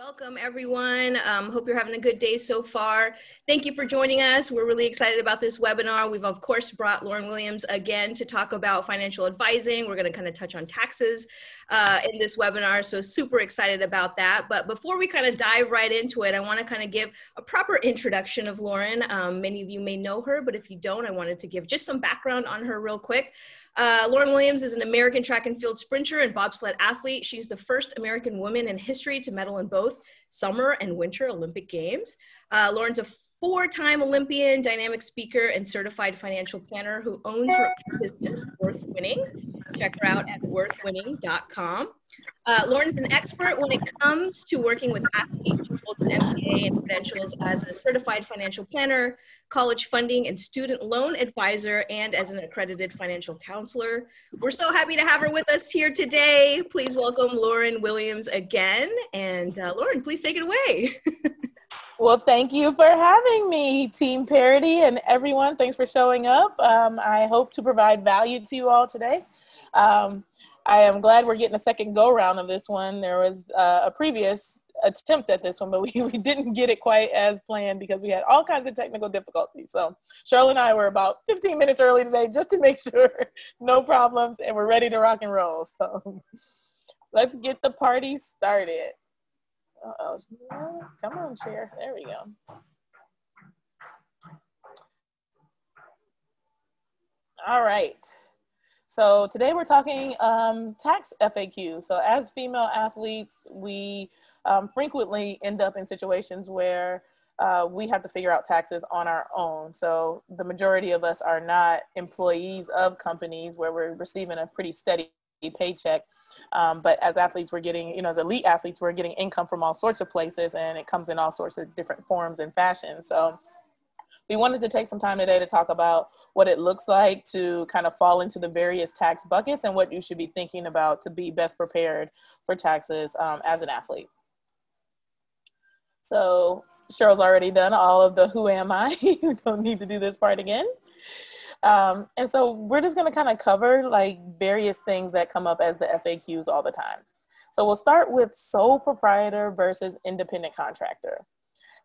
Welcome, everyone. Um, hope you're having a good day so far. Thank you for joining us. We're really excited about this webinar. We've, of course, brought Lauryn Williams again to talk about financial advising. We're going to kind of touch on taxes uh, in this webinar, so super excited about that. But before we kind of dive right into it, I want to kind of give a proper introduction of Lauryn. Um, many of you may know her, but if you don't, I wanted to give just some background on her real quick. Uh, Lauryn Williams is an American track and field sprinter and bobsled athlete. She's the first American woman in history to medal in both summer and winter Olympic Games. Uh, Lauryn's a four-time Olympian, dynamic speaker, and certified financial planner who owns her own business, Worth Winning. Check her out at worthwinning.com. Uh, Lauryn is an expert when it comes to working with athletes. She holds an MBA and credentials as a certified financial planner, college funding and student loan advisor, and as an accredited financial counselor. We're so happy to have her with us here today. Please welcome Lauryn Williams again. And uh, Lauryn, please take it away. Well, thank you for having me, Team Parity, and everyone. Thanks for showing up. Um, I hope to provide value to you all today. Um, I am glad we're getting a second go round of this one. There was uh, a previous attempt at this one, but we, we didn't get it quite as planned because we had all kinds of technical difficulties. So Cheryl and I were about 15 minutes early today just to make sure no problems and we're ready to rock and roll. So let's get the party started. Uh-oh. Come on, chair. There we go. All right. So today we're talking um, tax FAQ. So as female athletes, we um, frequently end up in situations where uh, we have to figure out taxes on our own. So the majority of us are not employees of companies where we're receiving a pretty steady paycheck. Um, but as athletes, we're getting, you know, as elite athletes, we're getting income from all sorts of places and it comes in all sorts of different forms and fashion. So we wanted to take some time today to talk about what it looks like to kind of fall into the various tax buckets and what you should be thinking about to be best prepared for taxes um, as an athlete. So Cheryl's already done all of the who am I. you don't need to do this part again. Um, and so we're just going to kind of cover like various things that come up as the FAQs all the time. So we'll start with sole proprietor versus independent contractor.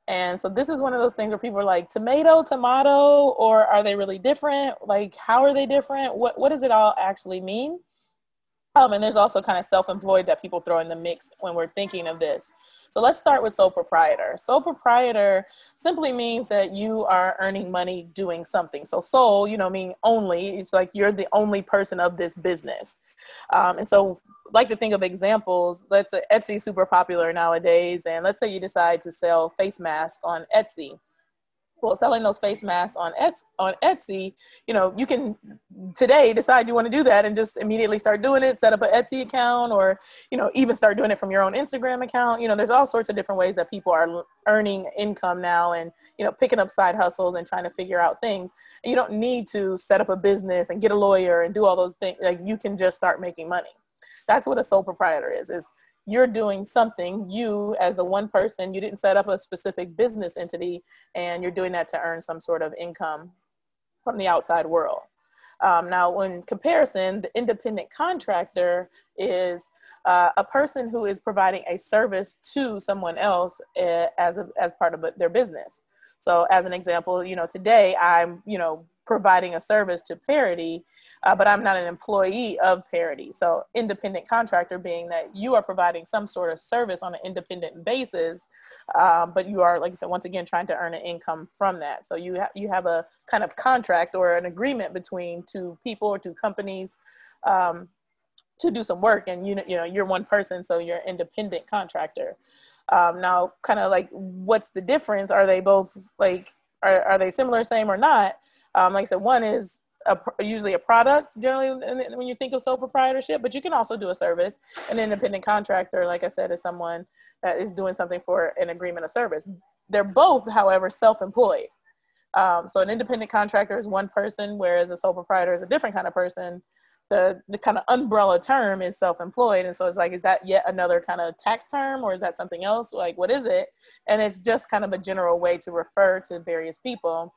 And so this is one of those things where people are like, tomato, tomato, or are they really different? Like, how are they different? What, what does it all actually mean? Um, and there's also kind of self-employed that people throw in the mix when we're thinking of this. So let's start with sole proprietor. Sole proprietor simply means that you are earning money doing something. So sole, you know, mean only. It's like you're the only person of this business. Um, and so like to think of examples. Let's say Etsy super popular nowadays, and let's say you decide to sell face masks on Etsy well selling those face masks on on Etsy, you know, you can today decide you want to do that and just immediately start doing it, set up an Etsy account or, you know, even start doing it from your own Instagram account. You know, there's all sorts of different ways that people are earning income now and, you know, picking up side hustles and trying to figure out things. And you don't need to set up a business and get a lawyer and do all those things. Like you can just start making money. That's what a sole proprietor is, is you're doing something, you as the one person, you didn't set up a specific business entity and you're doing that to earn some sort of income from the outside world. Um, now, in comparison, the independent contractor is uh, a person who is providing a service to someone else uh, as, a, as part of their business. So as an example, you know, today I'm, you know, providing a service to Parity, uh, but I'm not an employee of Parity. So independent contractor being that you are providing some sort of service on an independent basis, um, but you are, like I said, once again, trying to earn an income from that. So you, ha- you have a kind of contract or an agreement between two people or two companies um, to do some work and you know, you know, you're one person, so you're independent contractor. Um, now, kind of like, what's the difference? Are they both like, are, are they similar, same, or not? Um, like I said, one is a, usually a product generally when you think of sole proprietorship, but you can also do a service. An independent contractor, like I said, is someone that is doing something for an agreement of service. They're both, however, self-employed. Um, so an independent contractor is one person, whereas a sole proprietor is a different kind of person. The, the kind of umbrella term is self-employed. And so it's like, is that yet another kind of tax term or is that something else? Like, what is it? And it's just kind of a general way to refer to various people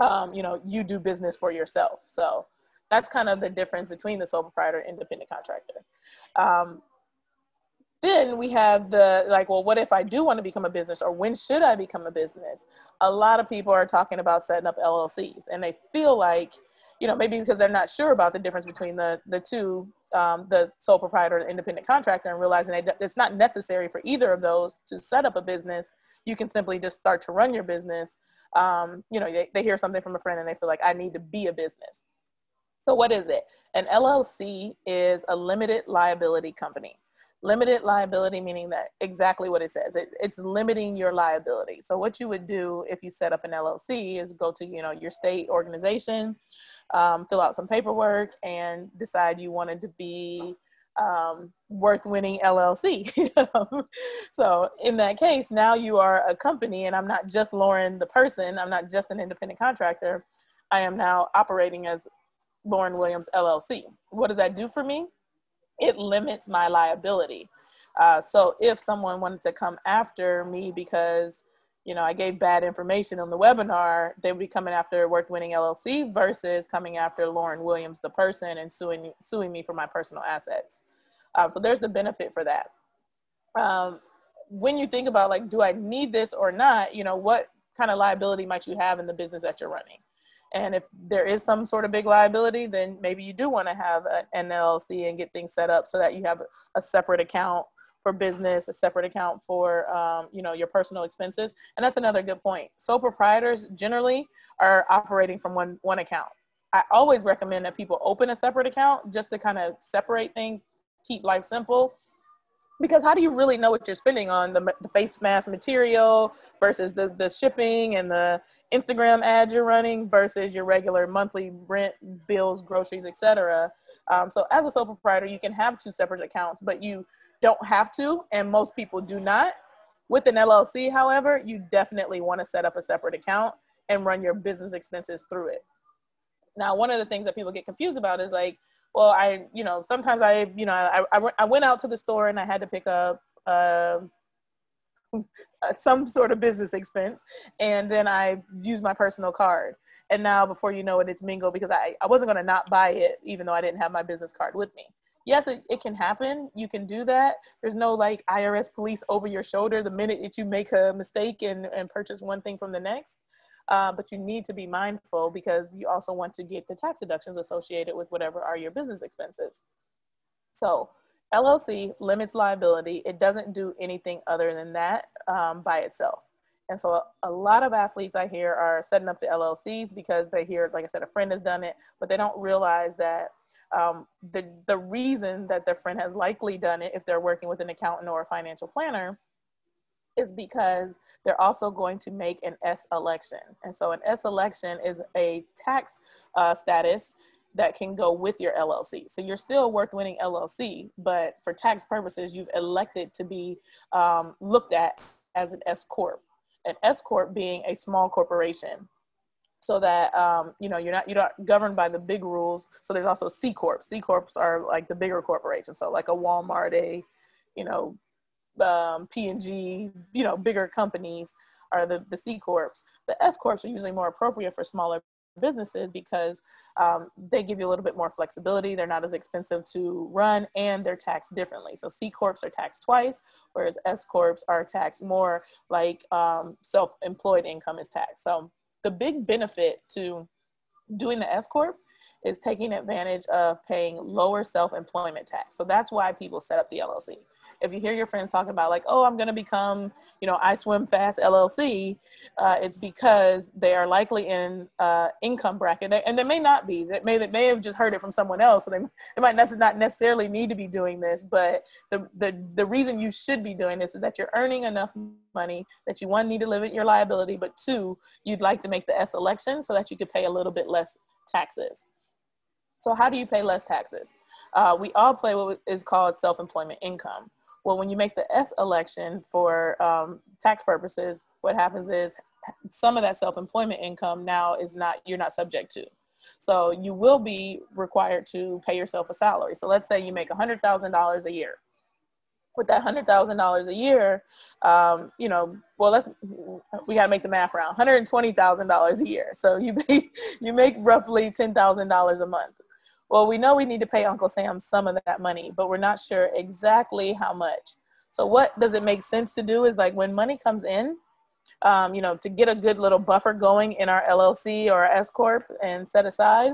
um, you know, you do business for yourself. So that's kind of the difference between the sole proprietor and independent contractor. Um, then we have the like, well, what if I do want to become a business or when should I become a business? A lot of people are talking about setting up LLCs and they feel like, you know, maybe because they're not sure about the difference between the, the two, um, the sole proprietor independent contractor and realizing that it's not necessary for either of those to set up a business. You can simply just start to run your business. Um, you know, they, they hear something from a friend and they feel like I need to be a business. So what is it? An LLC is a limited liability company limited liability meaning that exactly what it says. It, it's limiting your liability. So what you would do if you set up an llc is go to you know your state organization um, fill out some paperwork and decide you wanted to be um, worth winning llc so in that case now you are a company and i'm not just lauryn the person. I'm not just an independent contractor. I am now operating as lauryn williams llc what does that do for me it limits my liability. Uh, so if someone wanted to come after me because you know I gave bad information on the webinar, they would be coming after Worth Winning LLC versus coming after Lauryn Williams, the person, and suing suing me for my personal assets. Um, so there's the benefit for that. Um, when you think about like, do I need this or not? You know, what kind of liability might you have in the business that you're running? And if there is some sort of big liability, then maybe you do want to have an LLC and get things set up so that you have a separate account for business, a separate account for um, you know your personal expenses. And that's another good point. Sole proprietors generally are operating from one one account. I always recommend that people open a separate account just to kind of separate things, keep life simple, because how do you really know what you're spending on? The, the face mask material versus the, the shipping and the instagram ads you're running versus your regular monthly rent bills groceries etc um, so as a sole proprietor you can have two separate accounts but you don't have to and most people do not. With an llc however you definitely want to set up a separate account and run your business expenses through it. Now one of the things that people get confused about is like well, I, you know, sometimes I, you know, I, I, I went out to the store and I had to pick up uh, some sort of business expense, and then I used my personal card. And now, before you know it, it's Mingo because I, I wasn't going to not buy it, even though I didn't have my business card with me. Yes, it, it can happen. You can do that. There's no like IRS police over your shoulder the minute that you make a mistake and, and purchase one thing from the next. Uh, but you need to be mindful because you also want to get the tax deductions associated with whatever are your business expenses. So LLC limits liability. It doesn't do anything other than that um, by itself. And so a lot of athletes I hear are setting up the LLCs because they hear, like I said, a friend has done it, but they don't realize that um, the, the reason that their friend has likely done it if they're working with an accountant or a financial planner is because they're also going to make an S election. And so an S election is a tax uh, status that can go with your LLC. So you're still worth winning LLC, but for tax purposes, you've elected to be um, looked at as an S corp. An S corp being a small corporation, so that um, you know you're not you're not governed by the big rules. So there's also C corps. C corps are like the bigger corporations. So like a Walmart, a you know um, P&G, you know, bigger companies are the, the C Corps. The S Corps are usually more appropriate for smaller businesses because um, they give you a little bit more flexibility. They're not as expensive to run and they're taxed differently. So C Corps are taxed twice, whereas S Corps are taxed more like um, self-employed income is taxed. So the big benefit to doing the S Corp is taking advantage of paying lower self-employment tax. So that's why people set up the LLC if you hear your friends talking about like, oh, I'm going to become, you know, I Swim Fast LLC, uh, it's because they are likely in uh, income bracket, they, and they may not be. They may they may have just heard it from someone else, so they they might not necessarily need to be doing this. But the the the reason you should be doing this is that you're earning enough money that you one need to limit your liability, but two, you'd like to make the S election so that you could pay a little bit less taxes. So how do you pay less taxes? Uh, we all pay what is called self-employment income. Well, when you make the S election for um, tax purposes, what happens is some of that self-employment income now is not, you're not subject to. So you will be required to pay yourself a salary. So let's say you make $100,000 a year. With that $100,000 a year, um, you know, well, let's, we got to make the math round, $120,000 a year. So you, make, you make roughly $10,000 a month well, we know we need to pay Uncle Sam some of that money, but we're not sure exactly how much. So what does it make sense to do is like when money comes in, um, you know, to get a good little buffer going in our LLC or our S corp and set aside.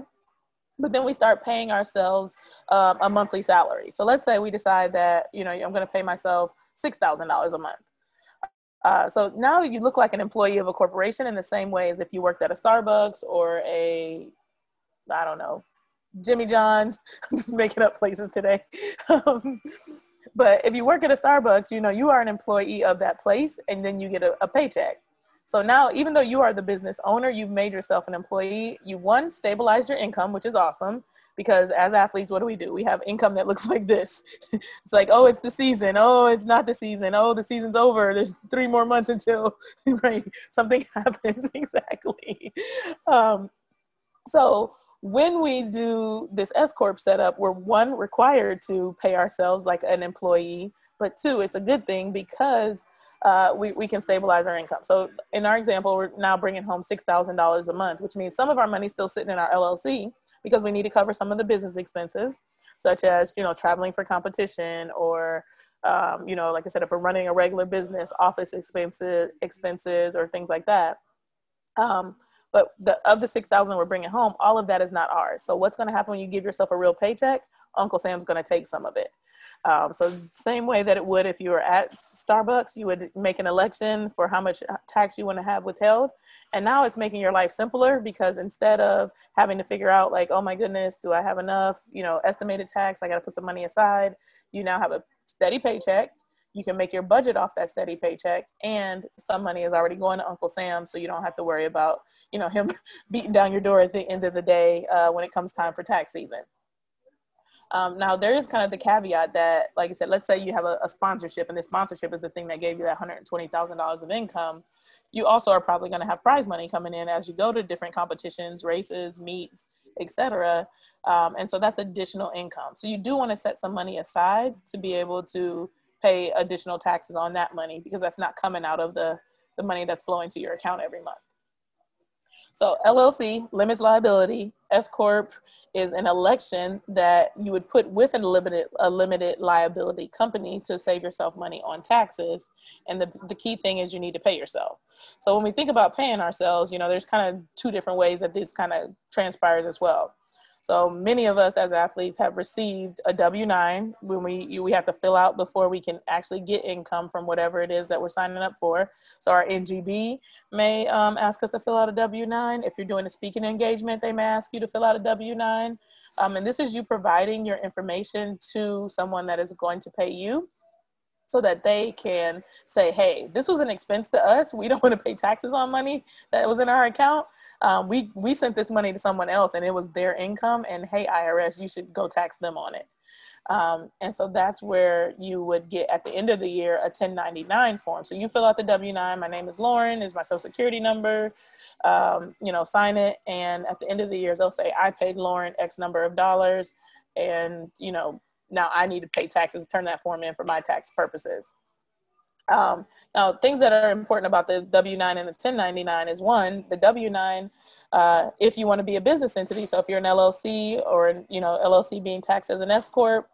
But then we start paying ourselves um, a monthly salary. So let's say we decide that you know I'm going to pay myself six thousand dollars a month. Uh, so now you look like an employee of a corporation in the same way as if you worked at a Starbucks or a, I don't know, Jimmy John's. I'm just making up places today. um, but if you work at a Starbucks, you know, you are an employee of that place and then you get a, a paycheck. So now, even though you are the business owner, you've made yourself an employee. You one stabilized your income, which is awesome because as athletes, what do we do? We have income that looks like this. it's like, oh, it's the season. Oh, it's not the season. Oh, the season's over. There's three more months until right something happens. exactly. Um, so when we do this S corp setup, we're one required to pay ourselves like an employee, but two, it's a good thing because uh, we, we can stabilize our income. So in our example, we're now bringing home $6,000 a month, which means some of our money's still sitting in our LLC because we need to cover some of the business expenses, such as, you know, traveling for competition or, um, you know, like I said, if we're running a regular business, office expenses, expenses or things like that. Um, but the, of the 6,000 we're bringing home, all of that is not ours. So what's going to happen when you give yourself a real paycheck? Uncle Sam's going to take some of it. Um, so same way that it would if you were at Starbucks, you would make an election for how much tax you want to have withheld. And now it's making your life simpler because instead of having to figure out like, oh my goodness, do I have enough, you know, estimated tax, I got to put some money aside. You now have a steady paycheck. You can make your budget off that steady paycheck and some money is already going to Uncle Sam. So you don't have to worry about, you know, him beating down your door at the end of the day uh, when it comes time for tax season. Um, now there is kind of the caveat that, like I said, let's say you have a, a sponsorship, and the sponsorship is the thing that gave you that hundred twenty thousand dollars of income. You also are probably going to have prize money coming in as you go to different competitions, races, meets, etc. Um, and so that's additional income. So you do want to set some money aside to be able to pay additional taxes on that money because that's not coming out of the the money that's flowing to your account every month. So LLC limits liability. S corp is an election that you would put with a limited a limited liability company to save yourself money on taxes. And the the key thing is you need to pay yourself. So when we think about paying ourselves, you know, there's kind of two different ways that this kind of transpires as well. So many of us as athletes have received a W-9 when we we have to fill out before we can actually get income from whatever it is that we're signing up for. So our NGB may um, ask us to fill out a W-9. If you're doing a speaking engagement, they may ask you to fill out a W-9. Um, and this is you providing your information to someone that is going to pay you so that they can say, hey, this was an expense to us. We don't want to pay taxes on money that was in our account um, we we sent this money to someone else and it was their income and hey irs you should go tax them on it. Um, and so that's where you would get at the end of the year a 1099 form. So you fill out the w9 my name is lauryn is my social security number um, you know sign it. And at the end of the year they'll say i paid lauryn x number of dollars and you know now i need to pay taxes turn that form in for my tax purposes um, now, things that are important about the W 9 and the 1099 is one, the W 9, uh, if you want to be a business entity, so if you're an LLC or, you know, LLC being taxed as an S Corp,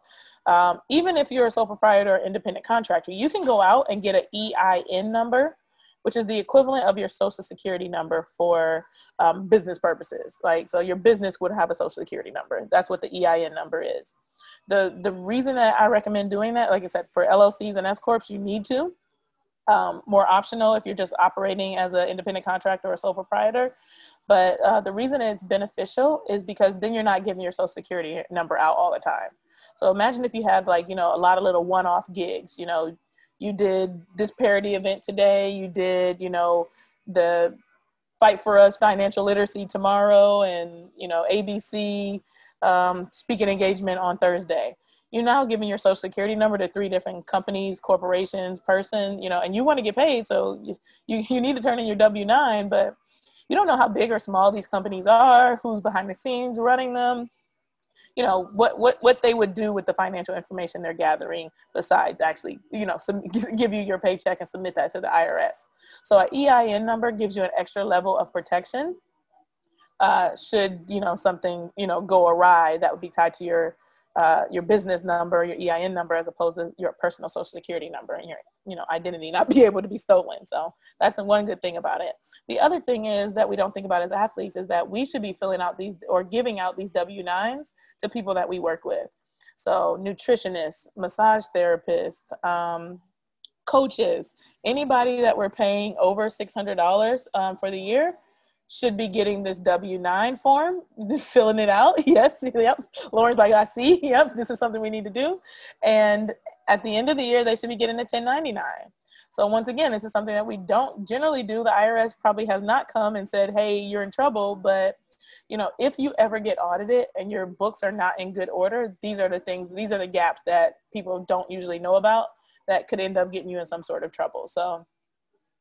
um, even if you're a sole proprietor or independent contractor, you can go out and get an EIN number, which is the equivalent of your social security number for um, business purposes. Like, so your business would have a social security number. That's what the EIN number is. The, the reason that I recommend doing that, like I said, for LLCs and S Corps, you need to um, more optional if you're just operating as an independent contractor or a sole proprietor. But uh, the reason it's beneficial is because then you're not giving your social security number out all the time. So imagine if you had like, you know, a lot of little one off gigs, you know, you did this Parity event today, you did, you know, the Fight for Us financial literacy tomorrow, and, you know, ABC um, speaking engagement on Thursday you're now giving your social security number to three different companies, corporations, person, you know, and you want to get paid. So you, you need to turn in your W-9, but you don't know how big or small these companies are, who's behind the scenes running them, you know, what, what, what they would do with the financial information they're gathering besides actually, you know, some, give you your paycheck and submit that to the IRS. So an EIN number gives you an extra level of protection uh, should, you know, something, you know, go awry that would be tied to your uh, your business number, your EIN number, as opposed to your personal social security number and your you know identity not be able to be stolen. So that's one good thing about it. The other thing is that we don't think about as athletes is that we should be filling out these or giving out these W-9s to people that we work with. So nutritionists, massage therapists, um, coaches, anybody that we're paying over $600 um, for the year should be getting this W 9 form, filling it out. Yes, yep. Lauryn's like, I see. Yep, this is something we need to do. And at the end of the year, they should be getting a 1099. So, once again, this is something that we don't generally do. The IRS probably has not come and said, hey, you're in trouble. But, you know, if you ever get audited and your books are not in good order, these are the things, these are the gaps that people don't usually know about that could end up getting you in some sort of trouble. So,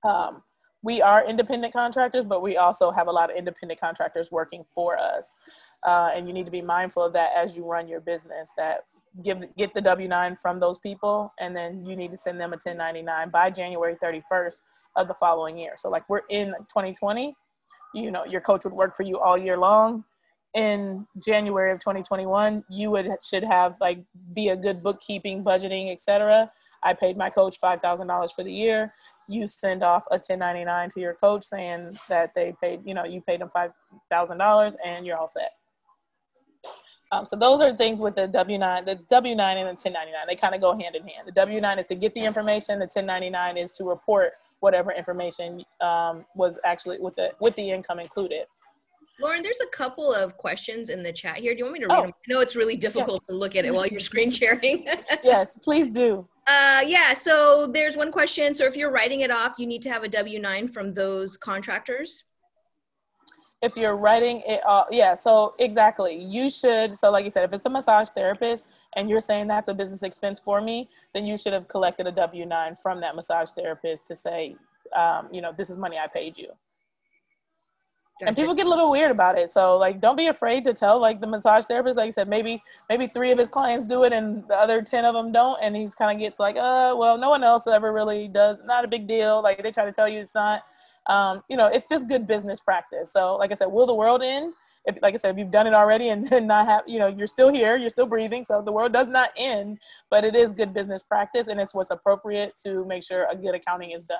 um, we are independent contractors, but we also have a lot of independent contractors working for us. Uh, and you need to be mindful of that as you run your business that give get the W-9 from those people and then you need to send them a 1099 by January 31st of the following year. So like we're in 2020, you know, your coach would work for you all year long. In January of 2021, you would should have like via good bookkeeping, budgeting, etc. I paid my coach $5,000 for the year you send off a 1099 to your coach saying that they paid, you know, you paid them $5,000 and you're all set. Um, so those are things with the W-9, the W-9 and the 1099, they kind of go hand in hand. The W-9 is to get the information. The 1099 is to report whatever information um, was actually with the, with the income included. Lauryn, there's a couple of questions in the chat here. Do you want me to read oh. them? I know it's really difficult yeah. to look at it while you're screen sharing. yes, please do. Uh, yeah, so there's one question. So if you're writing it off, you need to have a W 9 from those contractors. If you're writing it off, yeah, so exactly. You should, so like you said, if it's a massage therapist and you're saying that's a business expense for me, then you should have collected a W 9 from that massage therapist to say, um, you know, this is money I paid you. Gotcha. And people get a little weird about it. So like don't be afraid to tell like the massage therapist, like I said, maybe maybe three of his clients do it and the other ten of them don't. And he's kind of gets like, uh, well, no one else ever really does. Not a big deal. Like they try to tell you it's not. Um, you know, it's just good business practice. So like I said, will the world end? If like I said, if you've done it already and, and not have, you know, you're still here, you're still breathing. So the world does not end, but it is good business practice and it's what's appropriate to make sure a good accounting is done.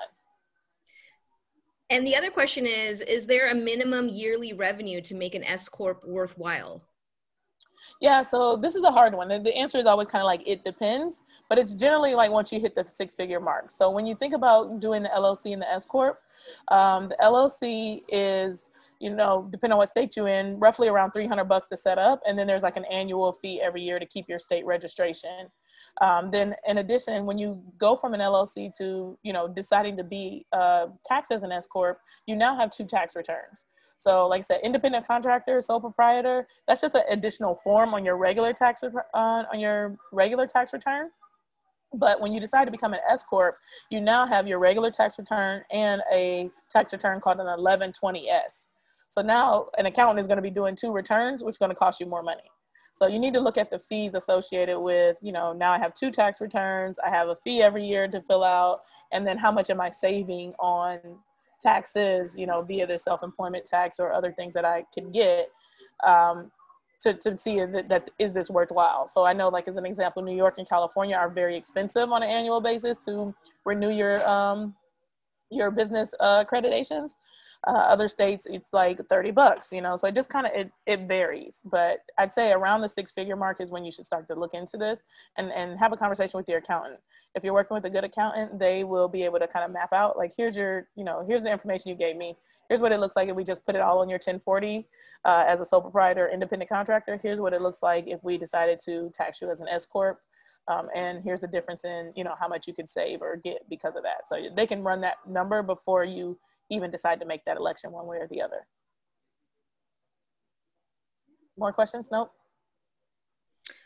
And the other question is Is there a minimum yearly revenue to make an S Corp worthwhile? Yeah, so this is a hard one. The answer is always kind of like it depends, but it's generally like once you hit the six figure mark. So when you think about doing the LLC and the S Corp, um, the LLC is, you know, depending on what state you're in, roughly around 300 bucks to set up. And then there's like an annual fee every year to keep your state registration. Um, then in addition, when you go from an LLC to, you know, deciding to be uh, taxed as an S Corp, you now have two tax returns. So like I said, independent contractor, sole proprietor, that's just an additional form on your regular tax, uh, on your regular tax return. But when you decide to become an S Corp, you now have your regular tax return and a tax return called an 1120S. So now an accountant is going to be doing two returns, which is going to cost you more money. So you need to look at the fees associated with, you know, now I have two tax returns, I have a fee every year to fill out, and then how much am I saving on taxes, you know, via the self-employment tax or other things that I can get um, to, to see that, that is this worthwhile. So I know like as an example, New York and California are very expensive on an annual basis to renew your, um, your business uh, accreditations. Uh, other states, it's like 30 bucks, you know, so it just kind of, it, it varies. But I'd say around the six figure mark is when you should start to look into this and, and have a conversation with your accountant. If you're working with a good accountant, they will be able to kind of map out, like, here's your, you know, here's the information you gave me. Here's what it looks like if we just put it all on your 1040 uh, as a sole proprietor, independent contractor. Here's what it looks like if we decided to tax you as an S Corp. Um, and here's the difference in you know how much you could save or get because of that so they can run that number before you even decide to make that election one way or the other. More questions? Nope.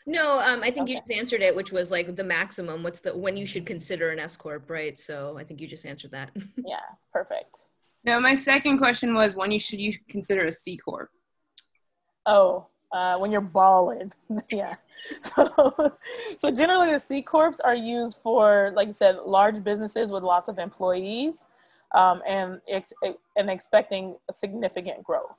No, um, I think okay. you just answered it, which was like the maximum. What's the when you should consider an S corp, right? So I think you just answered that. yeah, perfect. No, my second question was when you should you consider a C corp. Oh, uh, when you're balling, yeah. So, so generally the C corps are used for, like you said, large businesses with lots of employees um, and, ex- and expecting significant growth.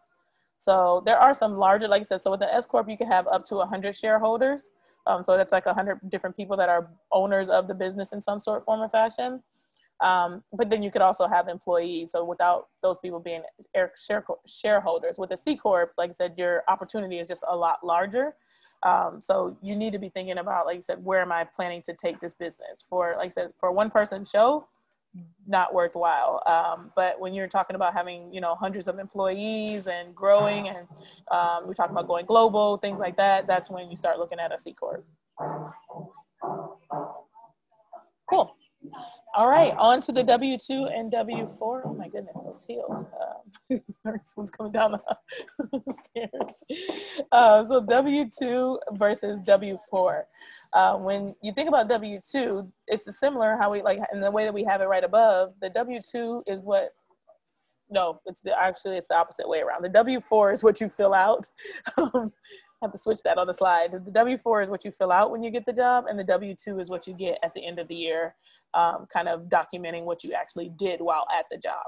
So there are some larger, like I said, so with an S corp you can have up to 100 shareholders. Um, so that's like a hundred different people that are owners of the business in some sort, form, or fashion. Um, but then you could also have employees. So without those people being shareholders, with a C corp, like I said, your opportunity is just a lot larger. Um, so you need to be thinking about, like I said, where am I planning to take this business? For like I said, for one person show, not worthwhile. Um, but when you're talking about having, you know, hundreds of employees and growing, and um, we're talking about going global, things like that, that's when you start looking at a C corp. Cool. All right, on to the W2 and W4. Oh my goodness, those heels. Um, this one's coming down the stairs. Uh, so W2 versus W4. Uh, when you think about W2, it's similar how we like in the way that we have it right above. The W2 is what no, it's the, actually it's the opposite way around. The W4 is what you fill out. Um, have to switch that on the slide. The W-4 is what you fill out when you get the job, and the W-2 is what you get at the end of the year, um, kind of documenting what you actually did while at the job.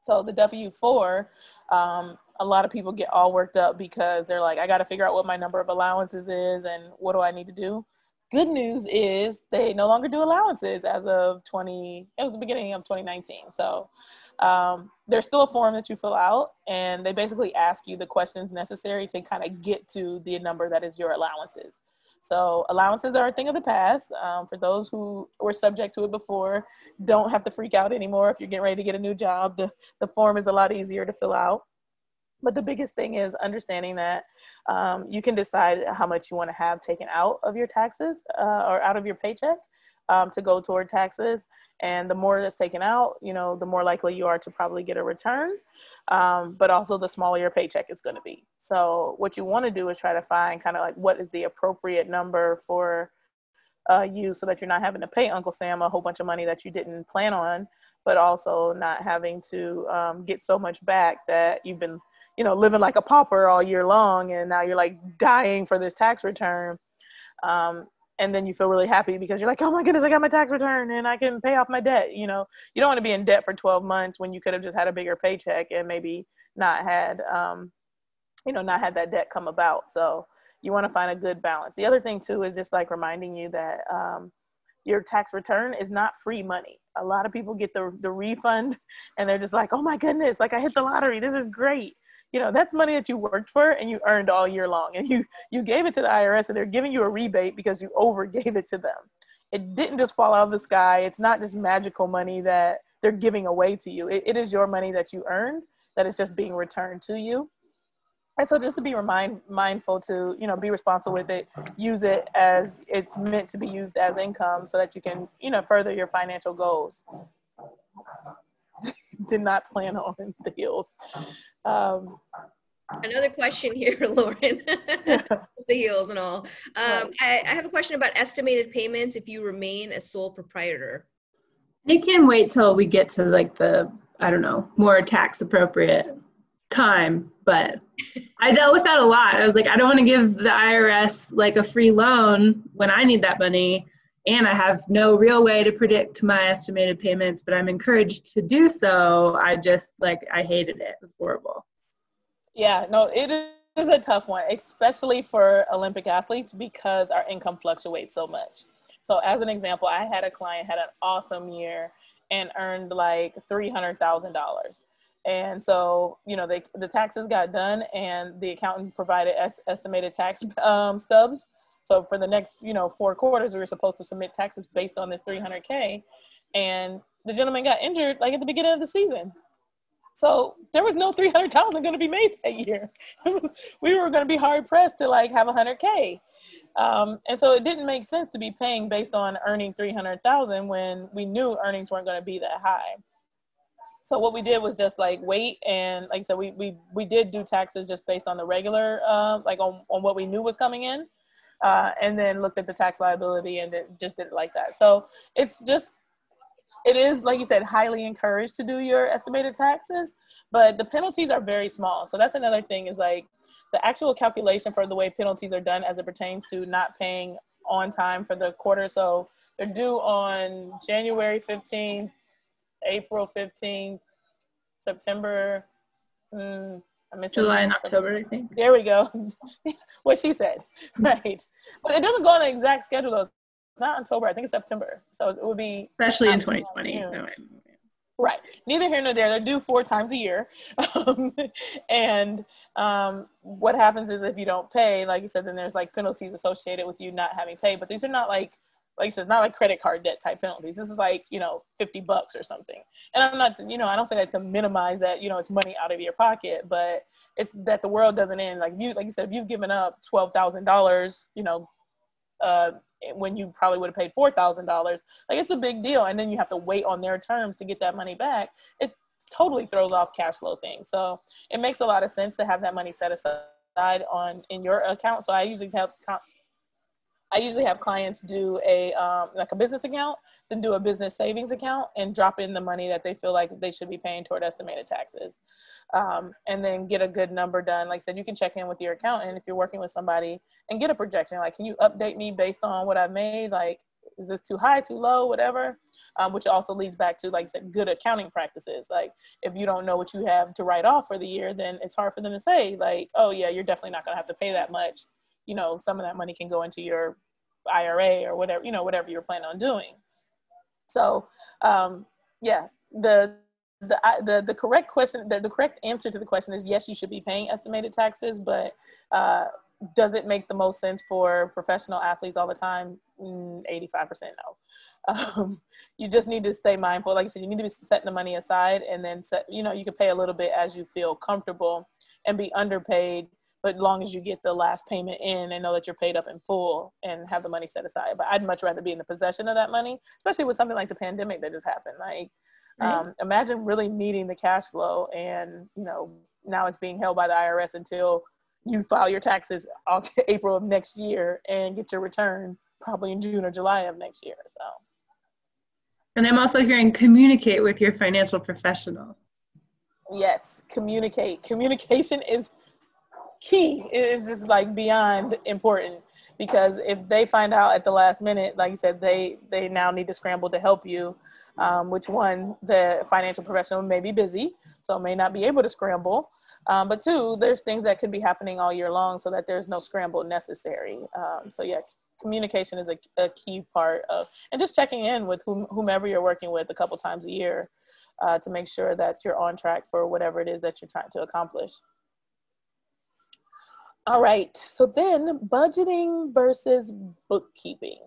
So the W-4, um, a lot of people get all worked up because they're like, I got to figure out what my number of allowances is and what do I need to do. Good news is they no longer do allowances as of 20, it was the beginning of 2019. So um, there's still a form that you fill out, and they basically ask you the questions necessary to kind of get to the number that is your allowances. So allowances are a thing of the past. Um, for those who were subject to it before, don't have to freak out anymore. If you're getting ready to get a new job, the, the form is a lot easier to fill out. But the biggest thing is understanding that um, you can decide how much you want to have taken out of your taxes uh, or out of your paycheck um, to go toward taxes. And the more that's taken out, you know, the more likely you are to probably get a return. Um, but also the smaller your paycheck is going to be. So what you want to do is try to find kind of like what is the appropriate number for uh, you so that you're not having to pay Uncle Sam a whole bunch of money that you didn't plan on, but also not having to um, get so much back that you've been, you know, living like a pauper all year long and now you're like dying for this tax return. Um, and then you feel really happy because you're like, oh my goodness, I got my tax return and I can pay off my debt. You know, you don't want to be in debt for 12 months when you could have just had a bigger paycheck and maybe not had, um, you know, not had that debt come about. So you want to find a good balance. The other thing too is just like reminding you that um, your tax return is not free money. A lot of people get the the refund and they're just like, oh my goodness, like I hit the lottery. This is great you know that's money that you worked for and you earned all year long and you you gave it to the irs and they're giving you a rebate because you over gave it to them. It didn't just fall out of the sky. It's not just magical money that they're giving away to you. It, it is your money that you earned that is just being returned to you. And so just to be remind mindful to you know be responsible with it. Use it as it's meant to be used as income so that you can you know further your financial goals. Did not plan on the heels um, Another question here, Lauryn. the heels and all. Um, I, I, have a question about estimated payments if you remain a sole proprietor. You can wait till we get to like the, I don't know, more tax appropriate time. But I dealt with that a lot. I was like, I don't want to give the IRS like a free loan when I need that money and I have no real way to predict my estimated payments, but I'm encouraged to do so. I just like I hated it. It's horrible. Yeah, no, it is a tough one, especially for Olympic athletes because our income fluctuates so much. So as an example, I had a client had an awesome year and earned like three hundred thousand dollars. And so, you know, they, the taxes got done and the accountant provided es- estimated tax um, stubs so for the next, you know, four quarters, we were supposed to submit taxes based on this 300K. And the gentleman got injured like at the beginning of the season. So there was no 300,000 going to be made that year. We were going to be hard pressed to like have 100K. Um, and so it didn't make sense to be paying based on earning 300,000 when we knew earnings weren't going to be that high. So what we did was just like wait and like I said, we, we, we did do taxes just based on the regular, uh, like on, on what we knew was coming in uh, and then looked at the tax liability and it just did it like that. So it's just, it is, like you said, highly encouraged to do your estimated taxes, but the penalties are very small. So that's another thing is like the actual calculation for the way penalties are done as it pertains to not paying on time for the quarter. So they're due on January 15th, April 15th, September, mm, July and October, I think. There we go. what she said, right? But it doesn't go on the exact schedule though. It's not October. I think it's September. So it would be especially in 2020. June. So Right. Neither here nor there. They're due four times a year. Um, and um, what happens is if you don't pay, like you said, then there's like penalties associated with you not having paid. But these are not like, like you said, it's not like credit card debt type penalties. This is like, you know, 50 bucks or something. And I'm not, you know, I don't say that to minimize that, you know, it's money out of your pocket, but it's that the world doesn't end. Like you, like you said, if you've given up $12,000, you know, uh, when you probably would have paid four thousand dollars. Like it's a big deal, and then you have to wait on their terms to get that money back. It totally throws off cash flow things. So it makes a lot of sense to have that money set aside on in your account. So I usually have I usually have clients do a um, like a business account, then do a business savings account, and drop in the money that they feel like they should be paying toward estimated taxes, um, and then get a good number done. Like I said, you can check in with your accountant if you're working with somebody and get a projection. Like, can you update me based on what I've made? Like, is this too high, too low, whatever? Um, which also leads back to, like I said, good accounting practices. Like, if you don't know what you have to write off for the year, then it's hard for them to say, like, oh yeah, you're definitely not going to have to pay that much you know, some of that money can go into your IRA or whatever, you know, whatever you're planning on doing. So, um, yeah, the the the the correct question, the, the correct answer to the question is yes, you should be paying estimated taxes, but uh, does it make the most sense for professional athletes all the time? Mm, eighty-five percent no. Um, you just need to stay mindful. Like I said, you need to be setting the money aside, and then set. You know, you can pay a little bit as you feel comfortable, and be underpaid but as long as you get the last payment in and know that you're paid up in full and have the money set aside. But I'd much rather be in the possession of that money, especially with something like the pandemic that just happened. Like, um, imagine really needing the cash flow and, you know, now it's being held by the IRS until you file your taxes April of next year and get your return probably in June or July of next year. So. And I'm also hearing communicate with your financial professional. Yes, communicate. Communication is key is just like beyond important because if they find out at the last minute like you said they they now need to scramble to help you um, which one the financial professional may be busy so may not be able to scramble. Um, but two there's things that could be happening all year long so that there's no scramble necessary. Um, so yeah communication is a, a, key part of and just checking in with whom, whomever you're working with a couple times a year uh, to make sure that you're on track for whatever it is that you're trying to accomplish all right. So then budgeting versus bookkeeping.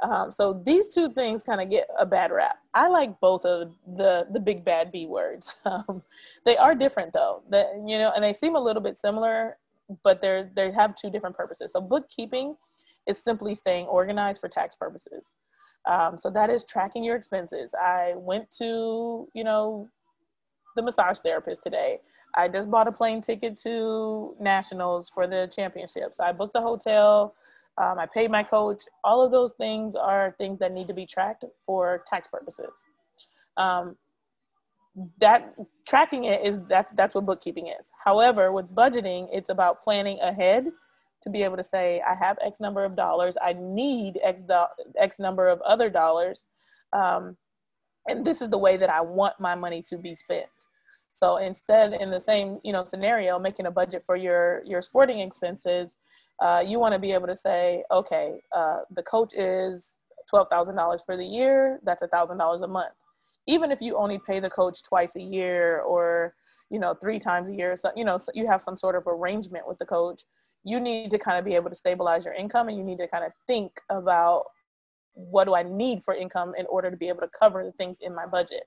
Um, so these two things kind of get a bad rap. I like both of the the big bad B words. Um, they are different though. That you know, and they seem a little bit similar, but they're they have two different purposes. So bookkeeping is simply staying organized for tax purposes. Um, so that is tracking your expenses. I went to you know the massage therapist today. I just bought a plane ticket to nationals for the championships. I booked a hotel. Um, I paid my coach. All of those things are things that need to be tracked for tax purposes. Um, that tracking it is that's that's what bookkeeping is. However, with budgeting, it's about planning ahead to be able to say I have X number of dollars. I need X do- X number of other dollars, um, and this is the way that I want my money to be spent. So instead, in the same you know scenario, making a budget for your your sporting expenses, uh, you want to be able to say, okay, uh, the coach is twelve thousand dollars for the year. That's a thousand dollars a month. Even if you only pay the coach twice a year or you know three times a year, so you know so you have some sort of arrangement with the coach. You need to kind of be able to stabilize your income, and you need to kind of think about what do I need for income in order to be able to cover the things in my budget.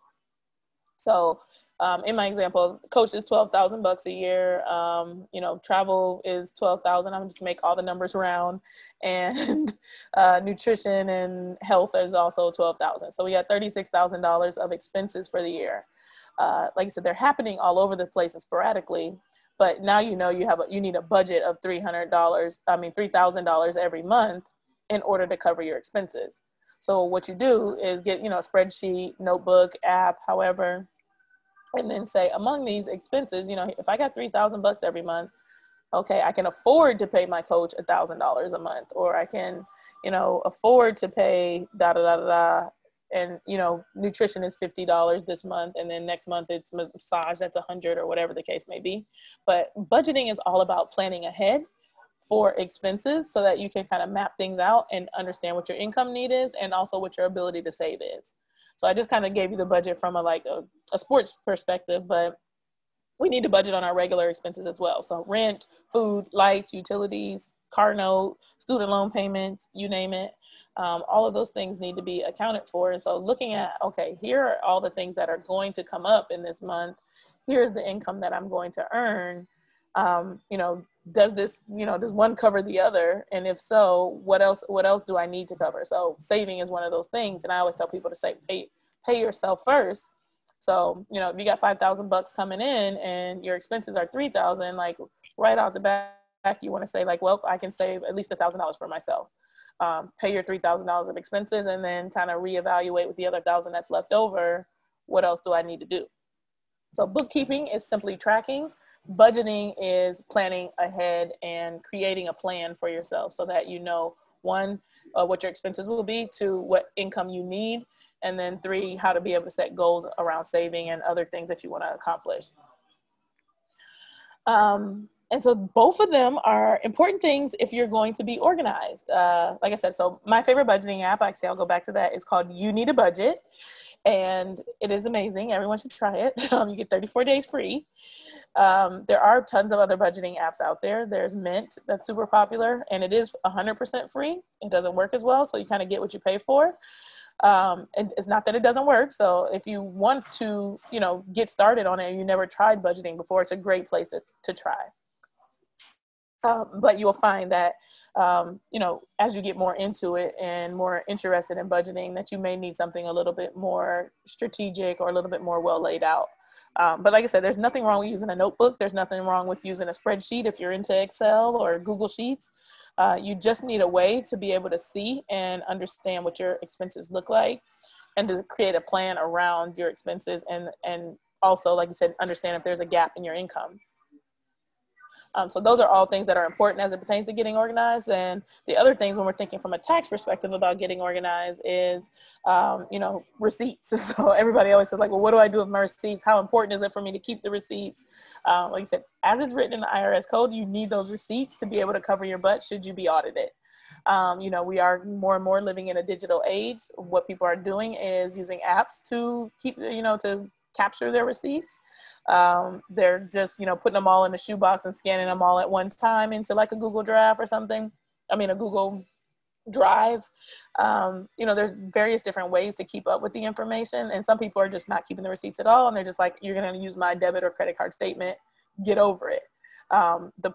So um, in my example, coach is twelve thousand bucks a year. Um, you know, travel is twelve thousand. I'm just make all the numbers round, and uh, nutrition and health is also twelve thousand. So we got thirty six thousand dollars of expenses for the year. Uh, like I said, they're happening all over the place and sporadically. But now you know you have a, you need a budget of three hundred dollars. I mean, three thousand dollars every month in order to cover your expenses. So what you do is get you know a spreadsheet, notebook, app, however and then say among these expenses you know if i got 3000 bucks every month okay i can afford to pay my coach a thousand dollars a month or i can you know afford to pay da da da da and you know nutrition is $50 this month and then next month it's massage that's 100 or whatever the case may be. But budgeting is all about planning ahead for expenses so that you can kind of map things out and understand what your income need is and also what your ability to save is so i just kind of gave you the budget from a like a, a sports perspective but we need to budget on our regular expenses as well so rent food lights utilities car note student loan payments you name it um, all of those things need to be accounted for. And so looking at, okay, here are all the things that are going to come up in this month. Here's the income that I'm going to earn. Um, you know, does this, you know, does one cover the other? And if so, what else, what else do I need to cover? So saving is one of those things. And I always tell people to say, pay, pay yourself first. So, you know, if you got 5,000 bucks coming in and your expenses are 3,000, like right out the back, you want to say like, well, I can save at least a thousand dollars for myself um, pay your $3,000 of expenses and then kind of reevaluate with the other thousand that's left over. What else do I need to do? So bookkeeping is simply tracking. Budgeting is planning ahead and creating a plan for yourself so that you know one, uh, what your expenses will be, two, what income you need, and then three, how to be able to set goals around saving and other things that you want to accomplish. Um, and so both of them are important things if you're going to be organized. Uh, like I said, so my favorite budgeting app, actually, I'll go back to that. It's called You Need a Budget, and it is amazing. Everyone should try it. Um, you get 34 days free. Um, there are tons of other budgeting apps out there. There's Mint, that's super popular, and it is 100% free. It doesn't work as well, so you kind of get what you pay for. Um, and it's not that it doesn't work. So if you want to, you know, get started on it, and you never tried budgeting before, it's a great place to, to try. Um, but you'll find that um, you know as you get more into it and more interested in budgeting that you may need something a little bit more strategic or a little bit more well laid out. Um, but like i said there's nothing wrong with using a notebook. There's nothing wrong with using a spreadsheet if you're into excel or google sheets. Uh, you just need a way to be able to see and understand what your expenses look like and to create a plan around your expenses and and also like you said understand if there's a gap in your income um, so those are all things that are important as it pertains to getting organized. And the other things when we're thinking from a tax perspective about getting organized is, um, you know, receipts. So everybody always says like, well, what do I do with my receipts? How important is it for me to keep the receipts? Um, like I said, as it's written in the IRS code, you need those receipts to be able to cover your butt should you be audited. Um, you know, we are more and more living in a digital age. What people are doing is using apps to keep, you know, to capture their receipts. Um, they're just, you know, putting them all in a shoebox and scanning them all at one time into like a Google Drive or something. I mean, a Google Drive. Um, you know, there's various different ways to keep up with the information. And some people are just not keeping the receipts at all. And they're just like, you're going to use my debit or credit card statement, get over it. Um, the,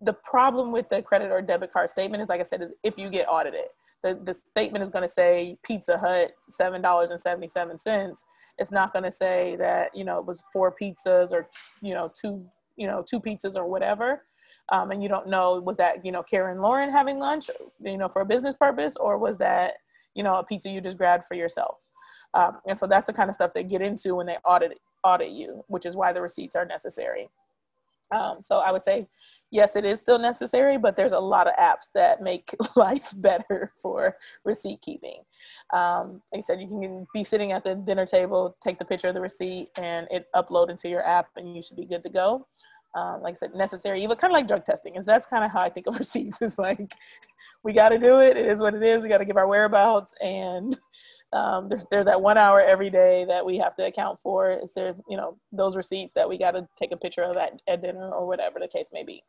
the problem with the credit or debit card statement is, like I said, is if you get audited the, the statement is going to say Pizza Hut seven dollars and seventy seven cents. It's not going to say that you know it was four pizzas or you know two you know two pizzas or whatever. Um, and you don't know was that you know Karen Lauren having lunch you know for a business purpose or was that you know a pizza you just grabbed for yourself. Um, and so that's the kind of stuff they get into when they audit audit you, which is why the receipts are necessary. Um, so I would say, yes, it is still necessary, but there's a lot of apps that make life better for receipt keeping. Um, like I said, you can be sitting at the dinner table, take the picture of the receipt, and it upload into your app, and you should be good to go. Um, like I said, necessary evil, kind of like drug testing. Is that's kind of how I think of receipts. Is like, we got to do it. It is what it is. We got to give our whereabouts, and um, there's there's that one hour every day that we have to account for. Is there's you know those receipts that we got to take a picture of at, at dinner or whatever the case may be.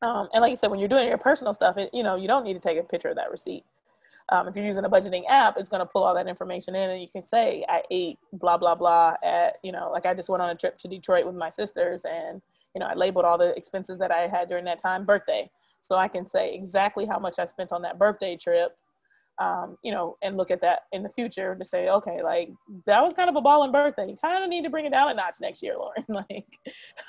Um, and like you said, when you're doing your personal stuff, it, you know you don't need to take a picture of that receipt. Um, if you're using a budgeting app, it's going to pull all that information in, and you can say I ate blah blah blah at you know like I just went on a trip to Detroit with my sisters, and you know I labeled all the expenses that I had during that time birthday, so I can say exactly how much I spent on that birthday trip um, you know, and look at that in the future to say, okay, like that was kind of a balling birthday. You kind of need to bring it down a notch next year, Lauryn, like,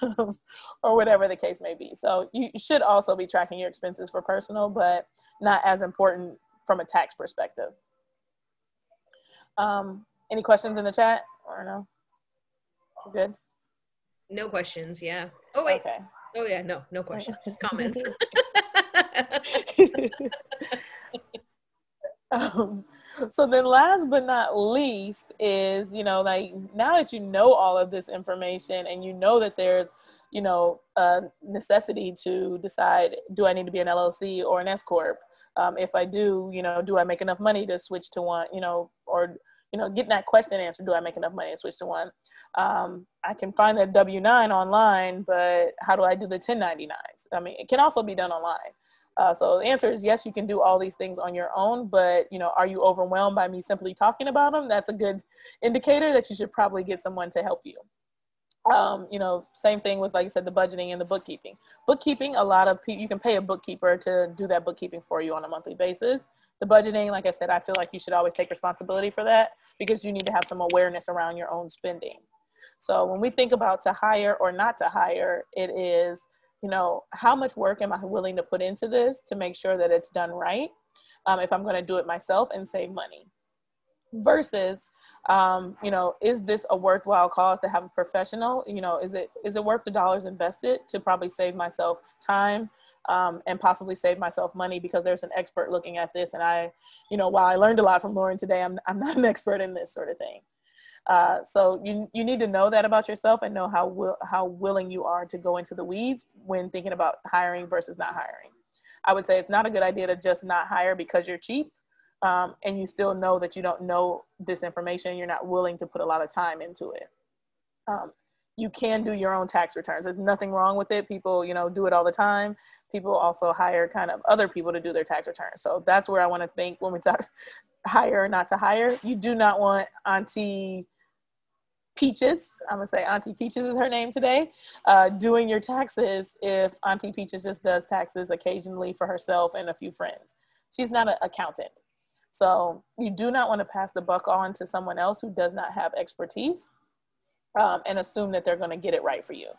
or whatever the case may be. So you should also be tracking your expenses for personal, but not as important from a tax perspective. Um, any questions in the chat or no? Good. No questions. Yeah. Oh wait. Okay. Oh yeah. No. No questions. Comments. Um, so then last but not least is you know like now that you know all of this information and you know that there's you know a necessity to decide do i need to be an llc or an s corp? Um, if i do you know do i make enough money to switch to one you know or you know getting that question answered do i make enough money to switch to one? Um, i can find that w9 online but how do i do the 1099s i mean it can also be done online uh, so the answer is yes, you can do all these things on your own, but you know, are you overwhelmed by me simply talking about them? That's a good indicator that you should probably get someone to help you. Um, you know, same thing with like I said, the budgeting and the bookkeeping. Bookkeeping, a lot of people you can pay a bookkeeper to do that bookkeeping for you on a monthly basis. The budgeting, like I said, I feel like you should always take responsibility for that because you need to have some awareness around your own spending. So when we think about to hire or not to hire, it is you know, how much work am I willing to put into this to make sure that it's done right? Um, if I'm going to do it myself and save money? Versus um, you know is this a worthwhile cause to have a professional? You know is it is it worth the dollars invested to probably save myself time um, and possibly save myself money? Because there's an expert looking at this and i you know while i learned a lot from lauryn today i'm, I'm not an expert in this sort of thing uh, so you you need to know that about yourself and know how will, how willing you are to go into the weeds when thinking about hiring versus not hiring. I would say it's not a good idea to just not hire because you're cheap, um, and you still know that you don't know this information. You're not willing to put a lot of time into it. Um, you can do your own tax returns. There's nothing wrong with it. People, you know, do it all the time. People also hire kind of other people to do their tax returns. So that's where I want to think when we talk hire or not to hire. You do not want auntie Peaches, I'm gonna say Auntie Peaches is her name today, uh, doing your taxes if Auntie Peaches just does taxes occasionally for herself and a few friends. She's not an accountant. So you do not want to pass the buck on to someone else who does not have expertise um, and assume that they're going to get it right for you.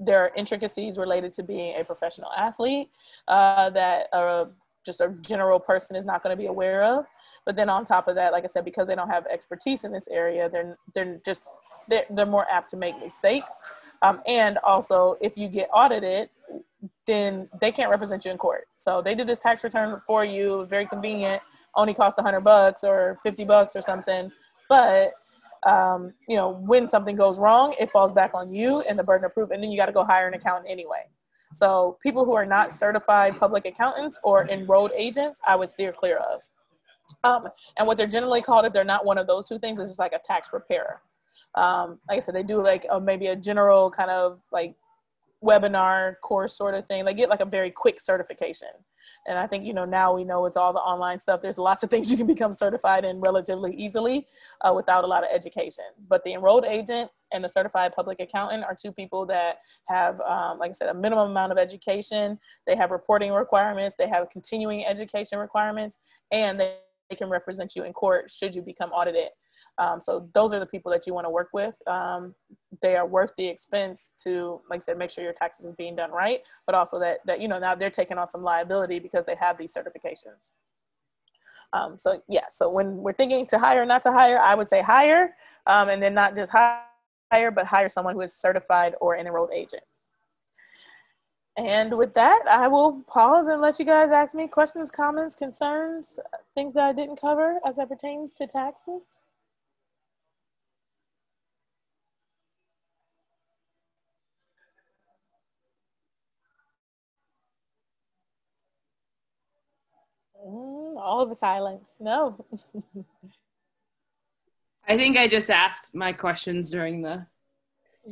There are intricacies related to being a professional athlete uh, that are just a general person is not going to be aware of. But then on top of that, like I said, because they don't have expertise in this area, they're they're just they're, they're more apt to make mistakes. Um, and also, if you get audited, then they can't represent you in court. So they did this tax return for you, very convenient, only cost a hundred bucks or fifty bucks or something. But um, you know, when something goes wrong, it falls back on you and the burden of proof, and then you got to go hire an accountant anyway. So people who are not certified public accountants or enrolled agents, I would steer clear of. Um, and what they're generally called, if they're not one of those two things, is just like a tax preparer. Um, like I said, they do like a, maybe a general kind of like webinar course sort of thing. They get like a very quick certification. And I think, you know, now we know with all the online stuff, there's lots of things you can become certified in relatively easily uh, without a lot of education. But the enrolled agent and the certified public accountant are two people that have, um, like I said, a minimum amount of education. They have reporting requirements, they have continuing education requirements, and they, they can represent you in court should you become audited. Um, so those are the people that you want to work with. Um, they are worth the expense to, like I said, make sure your taxes is being done right, but also that that you know now they're taking on some liability because they have these certifications. Um, so yeah, so when we're thinking to hire, not to hire, I would say hire, um, and then not just hire, but hire someone who is certified or an enrolled agent. And with that, I will pause and let you guys ask me questions, comments, concerns, things that I didn't cover as it pertains to taxes. Mm, all the silence. No. I think I just asked my questions during the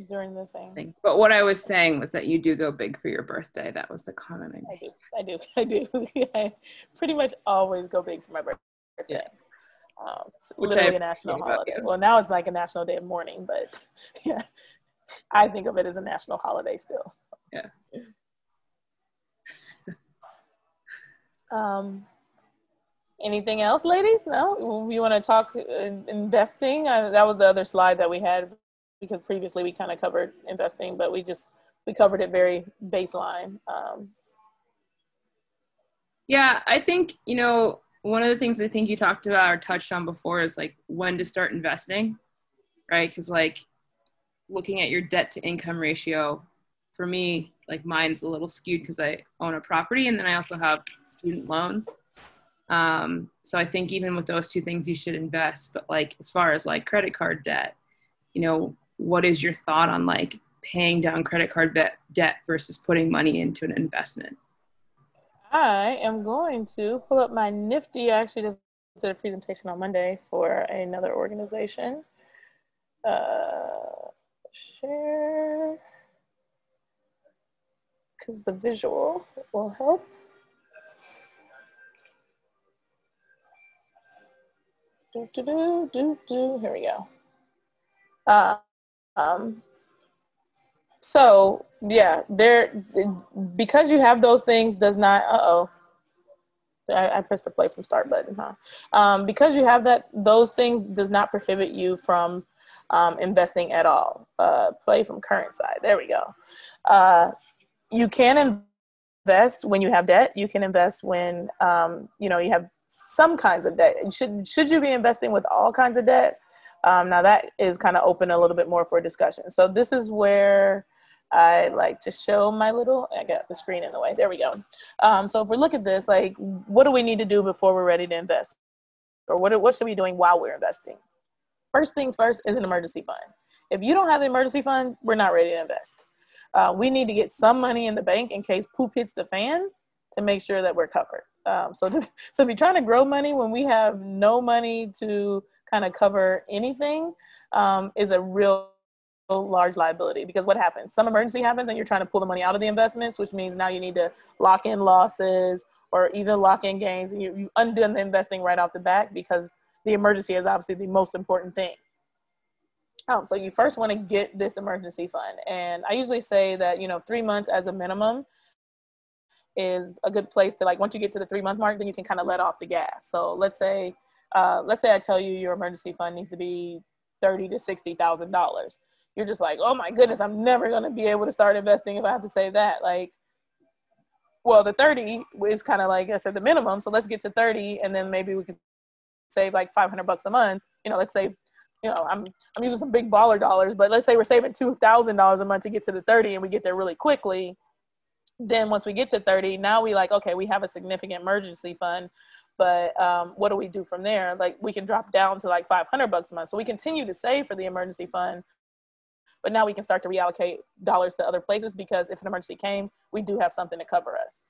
during the thing. thing. But what I was saying was that you do go big for your birthday. That was the comment I made. I do. I do. I do. I pretty much always go big for my birthday. Yeah. Um, it's Which literally a national holiday. Well, now it's like a national day of mourning, but yeah, I think of it as a national holiday still. Yeah. um, Anything else, ladies? No? We want to talk investing? Uh, that was the other slide that we had because previously we kind of covered investing, but we just, we covered it very baseline. Um, yeah, I think, you know, one of the things I think you talked about or touched on before is like when to start investing, right? Because like looking at your debt to income ratio, for me, like mine's a little skewed because I own a property and then I also have student loans. Um, so I think even with those two things, you should invest. But like as far as like credit card debt, you know, what is your thought on like paying down credit card debt versus putting money into an investment? I am going to pull up my Nifty. I actually just did a presentation on Monday for another organization. Uh, share because the visual will help. Do, do, do, do, do. Here we go. Uh, um, so yeah, there because you have those things does not. Uh oh. I, I, pressed the play from start button, huh? Um, because you have that, those things does not prohibit you from um, investing at all. Uh, play from current side. There we go. Uh, you can invest when you have debt. You can invest when um, you know you have some kinds of debt. Should should you be investing with all kinds of debt? Um, now that is kind of open a little bit more for discussion. So this is where I like to show my little. I got the screen in the way. There we go. Um, so if we look at this, like, what do we need to do before we're ready to invest, or what what should we be doing while we're investing? First things first is an emergency fund. If you don't have an emergency fund, we're not ready to invest. Uh, we need to get some money in the bank in case poop hits the fan to make sure that we're covered. Um, so, to, so be trying to grow money when we have no money to kind of cover anything um, is a real large liability because what happens? Some emergency happens and you're trying to pull the money out of the investments, which means now you need to lock in losses or either lock in gains and you, you undo the investing right off the bat because the emergency is obviously the most important thing. Um, so you first want to get this emergency fund. And I usually say that, you know, three months as a minimum is a good place to like, once you get to the three month mark, then you can kind of let off the gas. So let's say, uh, let's say I tell you your emergency fund needs to be thirty to $60,000. You're just like, oh my goodness, I'm never going to be able to start investing if I have to say that. Like, well, the 30 is kind of like I said, the minimum. So let's get to 30 and then maybe we can save like 500 bucks a month. You know, let's say you know, I'm I'm using some big baller dollars, but let's say we're saving two thousand dollars a month to get to the thirty, and we get there really quickly. Then once we get to thirty, now we like okay, we have a significant emergency fund, but um, what do we do from there? Like we can drop down to like five hundred bucks a month, so we continue to save for the emergency fund, but now we can start to reallocate dollars to other places because if an emergency came, we do have something to cover us.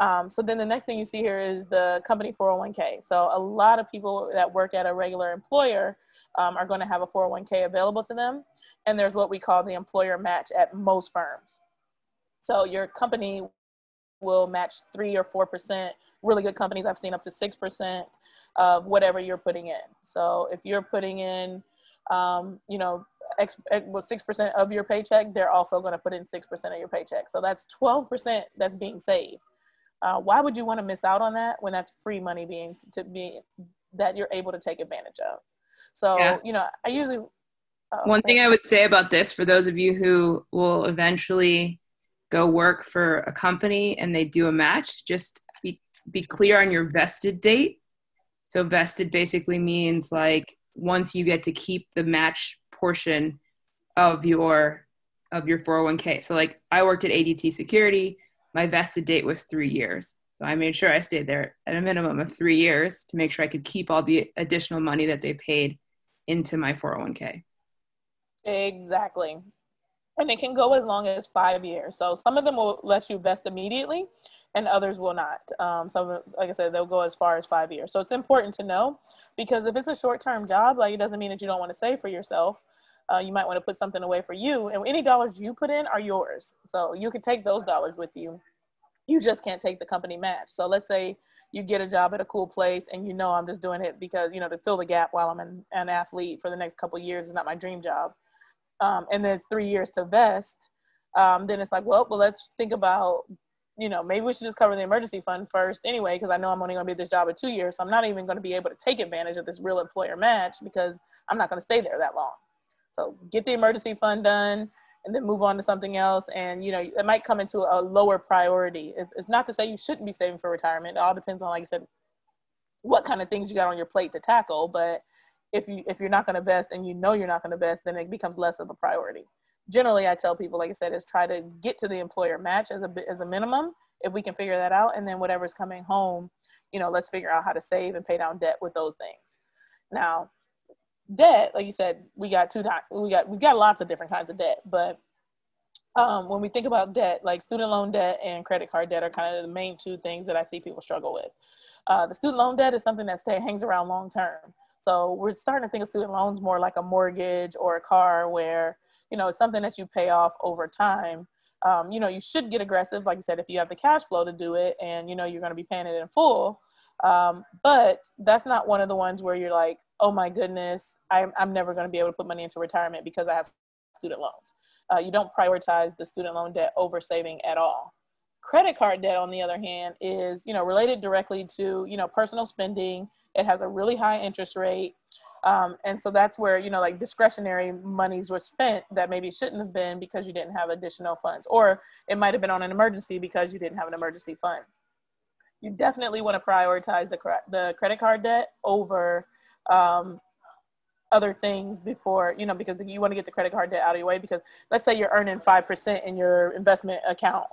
Um, so then the next thing you see here is the company 401k. So a lot of people that work at a regular employer um, are going to have a 401k available to them. And there's what we call the employer match at most firms. So your company will match three or 4%. Really good companies I've seen up to 6% of whatever you're putting in. So if you're putting in, um, you know, X, well, 6% of your paycheck, they're also going to put in 6% of your paycheck. So that's 12% that's being saved. Uh, why would you want to miss out on that when that's free money being to be that you're able to take advantage of? So yeah. you know, I usually. Uh, One thing I would say about this for those of you who will eventually go work for a company and they do a match, just be be clear on your vested date. So vested basically means like once you get to keep the match portion of your of your 401k. So like I worked at ADT Security my vested date was three years. So I made sure I stayed there at a minimum of three years to make sure I could keep all the additional money that they paid into my 401k. Exactly. And it can go as long as five years. So some of them will let you vest immediately and others will not. Um, some, like I said, they'll go as far as five years. So it's important to know because if it's a short term job, like it doesn't mean that you don't want to save for yourself. Uh, you might want to put something away for you. And any dollars you put in are yours. So you can take those dollars with you. You just can't take the company match. So let's say you get a job at a cool place and you know I'm just doing it because, you know, to fill the gap while I'm an, an athlete for the next couple years is not my dream job. Um, and there's three years to vest. Um, then it's like, well, well, let's think about, you know, maybe we should just cover the emergency fund first anyway, because I know I'm only going to be at this job at two years. So I'm not even going to be able to take advantage of this real employer match because I'm not going to stay there that long. So get the emergency fund done and then move on to something else. And, you know, it might come into a lower priority. It's not to say you shouldn't be saving for retirement. It all depends on, like I said, what kind of things you got on your plate to tackle. But if you if you're not going to invest and you know you're not going to invest, then it becomes less of a priority. Generally, I tell people, like I said, is try to get to the employer match as a as a minimum if we can figure that out, and then whatever's coming home, you know, let's figure out how to save and pay down debt with those things. Now, debt, like you said, we got two, we got, we got lots of different kinds of debt, but um, when we think about debt, like student loan debt and credit card debt are kind of the main two things that I see people struggle with. Uh, the student loan debt is something that stay, hangs around long term. So we're starting to think of student loans more like a mortgage or a car where, you know, it's something that you pay off over time. Um, you know, you should get aggressive, like you said, if you have the cash flow to do it and you know you're going to be paying it in full. Um, but that's not one of the ones where you're like, oh my goodness, I'm, I'm never going to be able to put money into retirement because I have student loans. Uh, you don't prioritize the student loan debt over saving at all. Credit card debt, on the other hand, is you know related directly to you know personal spending. It has a really high interest rate, um, and so that's where you know like discretionary monies were spent that maybe shouldn't have been because you didn't have additional funds, or it might have been on an emergency because you didn't have an emergency fund. You definitely want to prioritize the the credit card debt over um, other things before you know because you want to get the credit card debt out of your way because let's say you're earning 5% in your investment account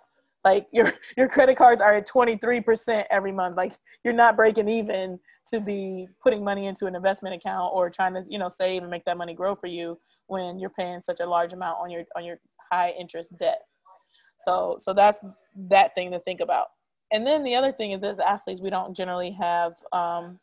like your your credit cards are at 23% every month. Like you're not breaking even to be putting money into an investment account or trying to you know save and make that money grow for you when you're paying such a large amount on your on your high interest debt. So so that's that thing to think about. And then the other thing is as athletes we don't generally have um,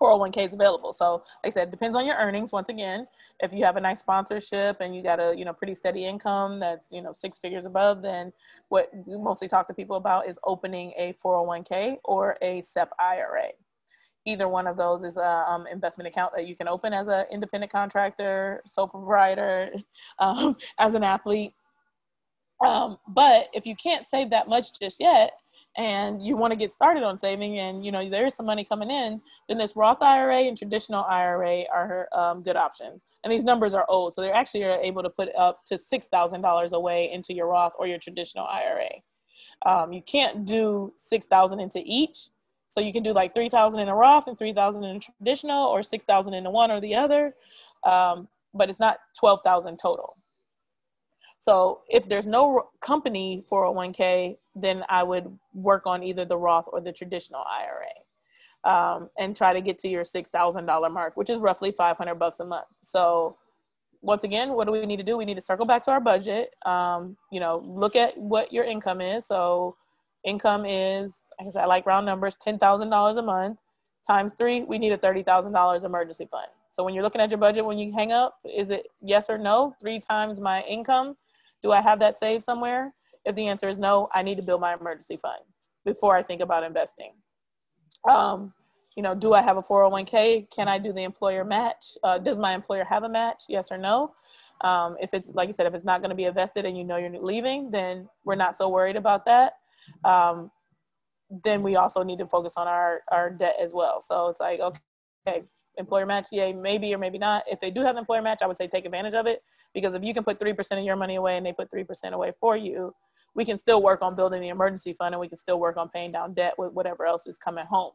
401k is available. So like I said, depends on your earnings. Once again, if you have a nice sponsorship and you got a, you know, pretty steady income that's, you know, six figures above, then what we mostly talk to people about is opening a 401k or a SEP IRA. Either one of those is a um, investment account that you can open as an independent contractor, sole proprietor, um, as an athlete. Um, but if you can't save that much just yet, and you want to get started on saving and you know there's some money coming in then this roth ira and traditional ira are um, good options. And these numbers are old so they're actually able to put up to $6000 away into your roth or your traditional ira um, you can't do 6000 into each so you can do like 3000 in a roth and 3000 in a traditional or 6000 in one or the other um, but it's not 12000 total so if there's no company 401k, then I would work on either the Roth or the traditional IRA. Um, and try to get to your six thousand dollar mark, which is roughly five hundred bucks a month. So, once again, what do we need to do? We need to circle back to our budget. Um, you know, look at what your income is. So, income is, I guess I like round numbers, ten thousand dollars a month times three. We need a thirty thousand dollars emergency fund. So, when you're looking at your budget, when you hang up, is it yes or no? Three times my income do I have that saved somewhere? If the answer is no, I need to build my emergency fund before I think about investing. Um, you know, do I have a 401k? Can I do the employer match? Uh, does my employer have a match? Yes or no? Um, if it's like you said, if it's not going to be invested and you know you're leaving, then we're not so worried about that. Um, then we also need to focus on our our debt as well. So it's like okay, employer match, yeah, maybe or maybe not. If they do have employer match, I would say take advantage of it because if you can put 3% of your money away and they put 3% away for you, we can still work on building the emergency fund and we can still work on paying down debt with whatever else is coming home.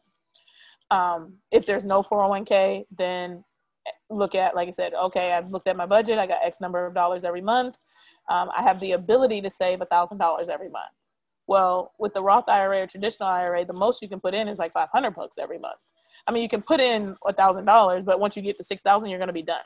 Um, if there's no 401k, then look at, like I said, okay, I've looked at my budget. I got X number of dollars every month. Um, I have the ability to save a $1,000 every month. Well, with the Roth IRA or traditional IRA, the most you can put in is like 500 bucks every month. I mean, you can put in a thousand dollars, but once you get to six thousand, you're going to be done.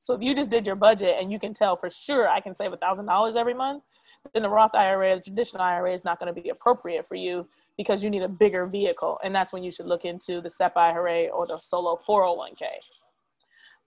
So if you just did your budget and you can tell for sure I can save a thousand dollars every month, then the Roth IRA, the traditional IRA, is not going to be appropriate for you because you need a bigger vehicle, and that's when you should look into the SEP IRA or the solo 401k.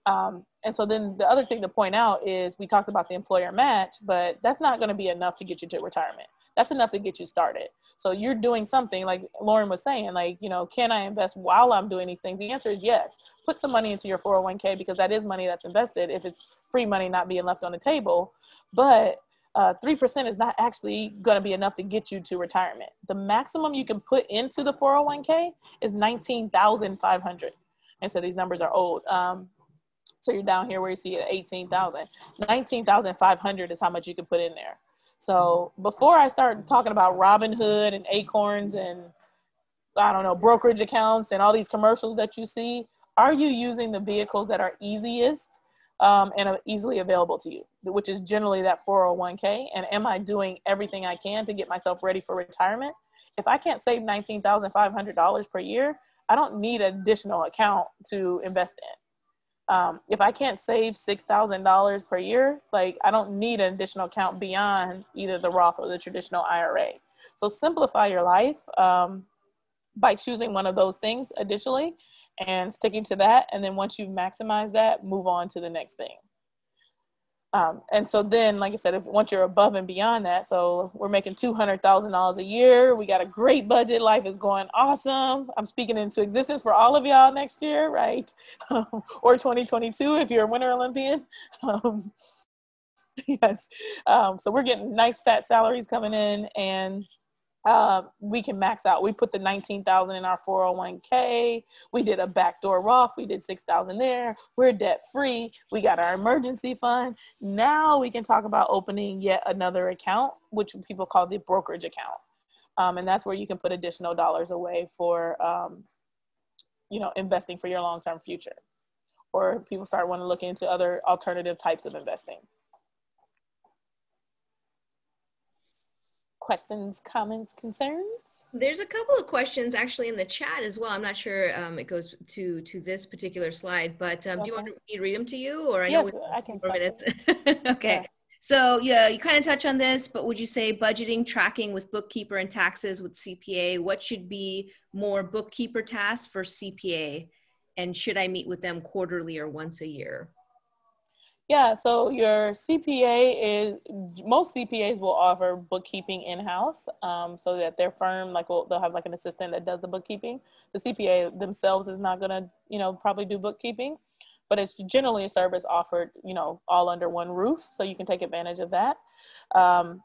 Um, and so then the other thing to point out is we talked about the employer match, but that's not going to be enough to get you to retirement that's enough to get you started. So you're doing something like Lauren was saying, like, you know, can I invest while I'm doing these things? The answer is yes. Put some money into your 401k because that is money that's invested if it's free money not being left on the table. But uh, 3% is not actually going to be enough to get you to retirement. The maximum you can put into the 401k is 19,500. And so these numbers are old. Um, so you're down here where you see 18,000. 19,500 is how much you can put in there. So before I start talking about Robinhood and Acorns and I don't know, brokerage accounts and all these commercials that you see, are you using the vehicles that are easiest um, and are easily available to you, which is generally that 401k? And am I doing everything I can to get myself ready for retirement? if I can't save $19,500 per year, I don't need an additional account to invest in. Um, if I can't save $6,000 per year, like I don't need an additional account beyond either the Roth or the traditional IRA. So simplify your life um, by choosing one of those things additionally and sticking to that. And then once you maximize that, move on to the next thing. Um, and so then, like I said, if once you're above and beyond that, so we're making two hundred thousand dollars a year. We got a great budget. Life is going awesome. I'm speaking into existence for all of y'all next year, right? or 2022 if you're a Winter Olympian. Um, yes. Um, so we're getting nice fat salaries coming in, and uh, we can max out. We put the 19,000 in our 401k. We did a backdoor Roth. We did 6,000 there. We're debt free. We got our emergency fund. Now we can talk about opening yet another account, which people call the brokerage account. Um, and that's where you can put additional dollars away for, um, you know, investing for your long-term future. Or people start wanting to look into other alternative types of investing. Questions, comments, concerns? There's a couple of questions actually in the chat as well. I'm not sure um, it goes to to this particular slide, but um, okay. do you want me to read them to you, or I yes, know I can. Four Minutes. okay. Yeah. So yeah, you kind of touch on this, but would you say budgeting, tracking with bookkeeper and taxes with CPA? What should be more bookkeeper tasks for CPA, and should I meet with them quarterly or once a year? Yeah, so your CPA is most CPAs will offer bookkeeping in house, um, so that their firm like will, they'll have like an assistant that does the bookkeeping. The CPA themselves is not gonna you know probably do bookkeeping, but it's generally a service offered you know all under one roof, so you can take advantage of that. Um,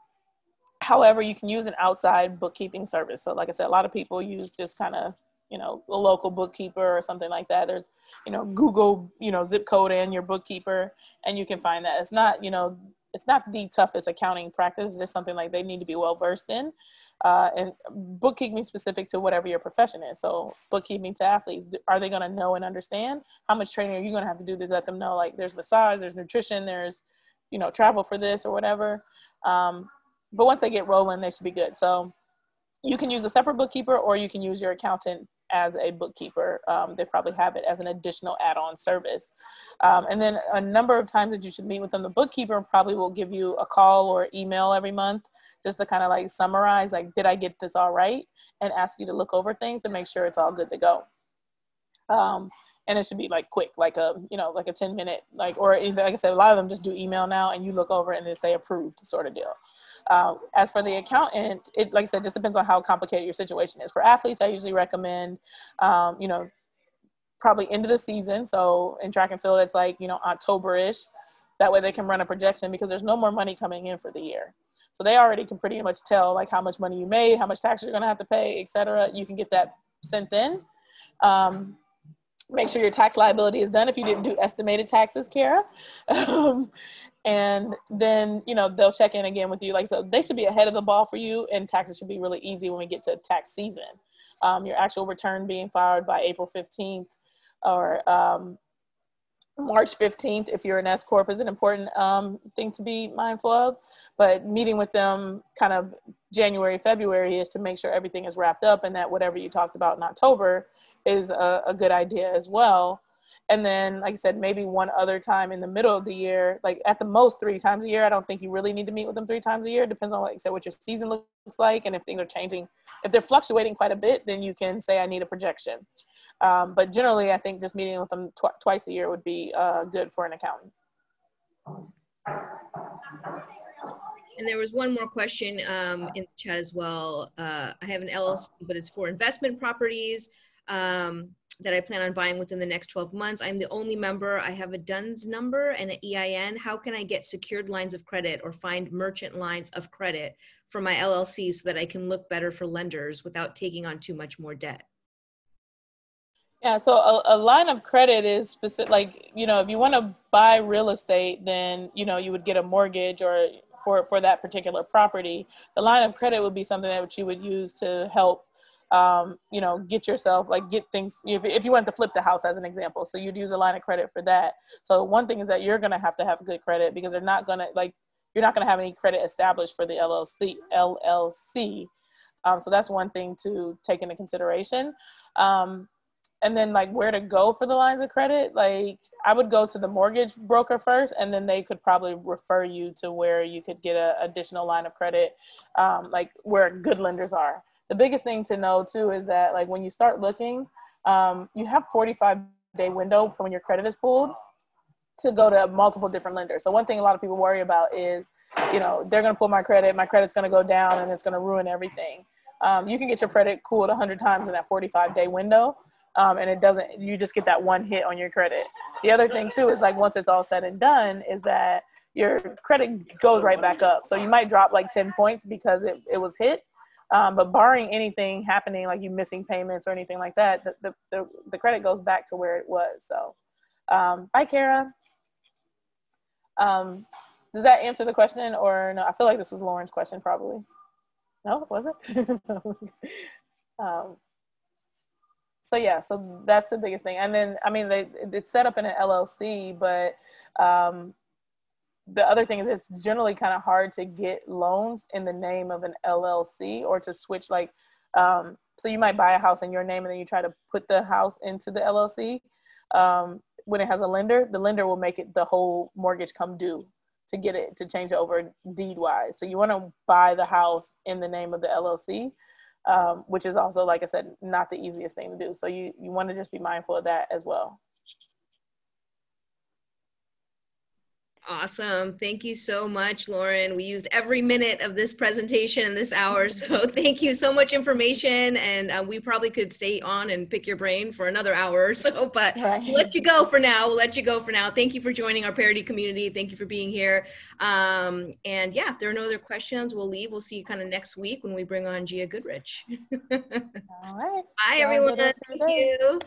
however, you can use an outside bookkeeping service. So like I said, a lot of people use just kind of you know a local bookkeeper or something like that. There's you know google you know zip code and your bookkeeper and you can find that. It's not you know it's not the toughest accounting practice. It's just something like they need to be well versed in uh, and bookkeeping specific to whatever your profession is. So bookkeeping to athletes are they going to know and understand? How much training are you going to have to do to let them know like there's massage there's nutrition there's you know travel for this or whatever? Um, but once they get rolling they should be good. So you can use a separate bookkeeper or you can use your accountant as a bookkeeper. Um, they probably have it as an additional add-on service. Um, and then a number of times that you should meet with them, the bookkeeper probably will give you a call or email every month just to kind of like summarize, like, did I get this all right? And ask you to look over things to make sure it's all good to go. Um, and it should be like quick, like a, you know, like a 10 minute, like, or like I said, a lot of them just do email now and you look over and they say approved sort of deal. Uh, as for the accountant, it like I said, just depends on how complicated your situation is. For athletes, I usually recommend, um, you know, probably end of the season. So in track and field, it's like you know October-ish. That way they can run a projection because there's no more money coming in for the year. So they already can pretty much tell like how much money you made, how much taxes you're gonna have to pay, etc. You can get that sent in. Um, make sure your tax liability is done if you didn't do estimated taxes, Kara. Um, and then you know they'll check in again with you like so they should be ahead of the ball for you and taxes should be really easy when we get to tax season um, your actual return being filed by april 15th or um, march 15th if you're an s corp is an important um, thing to be mindful of. But meeting with them kind of january february is to make sure everything is wrapped up and that whatever you talked about in october is a, a good idea as well and then like i said maybe one other time in the middle of the year like at the most three times a year. I don't think you really need to meet with them three times a year. It depends on like I said what your season looks like and if things are changing. If they're fluctuating quite a bit then you can say i need a projection. Um, but generally i think just meeting with them tw- twice a year would be uh, good for an accountant. And there was one more question um, in the chat as well. Uh, I have an LLC, but it's for investment properties. Um, that I plan on buying within the next 12 months. I'm the only member. I have a DUNS number and an EIN. How can I get secured lines of credit or find merchant lines of credit for my LLC so that I can look better for lenders without taking on too much more debt? Yeah, so a, a line of credit is specific, like, you know, if you want to buy real estate, then, you know, you would get a mortgage or for, for that particular property. The line of credit would be something that you would use to help um, you know, get yourself like get things. If, if you wanted to flip the house as an example, so you'd use a line of credit for that. So one thing is that you're gonna have to have good credit because they're not gonna like you're not gonna have any credit established for the LLC. LLC. Um, so that's one thing to take into consideration. Um, and then like where to go for the lines of credit like i would go to the mortgage broker first and then they could probably refer you to where you could get an additional line of credit um, like where good lenders are the biggest thing to know too is that like when you start looking um, you have 45 day window from when your credit is pulled to go to multiple different lenders. So one thing a lot of people worry about is you know they're going to pull my credit my credit's going to go down and it's going to ruin everything. Um, you can get your credit cooled 100 times in that 45 day window um, and it doesn't you just get that one hit on your credit. The other thing too is like once it's all said and done is that your credit goes right back up. So you might drop like 10 points because it, it was hit um, but barring anything happening like you missing payments or anything like that the, the, the, the credit goes back to where it was. So um, bye kara. Um, does that answer the question? Or no i feel like this was lauren's question probably. No was it? Um, so yeah so that's the biggest thing. And then i mean they it's set up in an llc but um, the other thing is it's generally kind of hard to get loans in the name of an llc or to switch like um, so you might buy a house in your name and then you try to put the house into the llc um, when it has a lender the lender will make it the whole mortgage come due to get it to change it over deed wise so you want to buy the house in the name of the llc um, which is also, like I said, not the easiest thing to do. So you, you want to just be mindful of that as well. Awesome. Thank you so much, Lauryn. We used every minute of this presentation in this hour. So thank you so much information. And uh, we probably could stay on and pick your brain for another hour or so, but right. we'll let you go for now. We'll let you go for now. Thank you for joining our parity community. Thank you for being here. Um, and yeah, if there are no other questions, we'll leave. We'll see you kind of next week when we bring on Gia Goodrich. All right. Bye, everyone. Thank you.